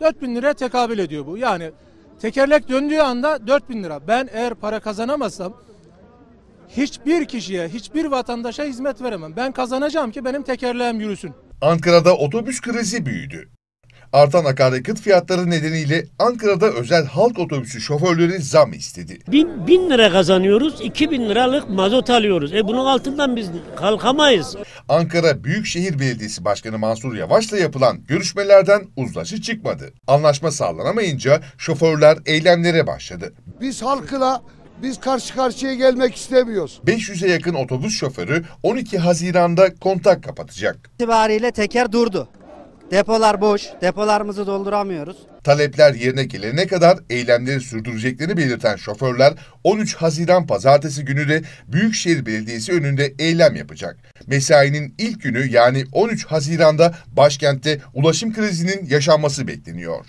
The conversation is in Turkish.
4000 liraya tekabül ediyor bu. Yani tekerlek döndüğü anda 4000 lira. Ben eğer para kazanamazsam hiçbir kişiye, hiçbir vatandaşa hizmet veremem. Ben kazanacağım ki benim tekerleğim yürüsün. Ankara'da otobüs krizi büyüdü. Artan akaryakıt fiyatları nedeniyle Ankara'da özel halk otobüsü şoförleri zam istedi. Bin, bin lira kazanıyoruz, iki bin liralık mazot alıyoruz. E bunun altından biz kalkamayız. Ankara Büyükşehir Belediyesi Başkanı Mansur Yavaş'la yapılan görüşmelerden uzlaşı çıkmadı. Anlaşma sağlanamayınca şoförler eylemlere başladı. Biz halkla biz karşı karşıya gelmek istemiyoruz. 500'e yakın otobüs şoförü 12 Haziran'da kontak kapatacak. itibariyle teker durdu. Depolar boş, depolarımızı dolduramıyoruz. Talepler yerine gelene kadar eylemleri sürdüreceklerini belirten şoförler 13 Haziran pazartesi günü de Büyükşehir Belediyesi önünde eylem yapacak. Mesainin ilk günü yani 13 Haziran'da başkentte ulaşım krizinin yaşanması bekleniyor.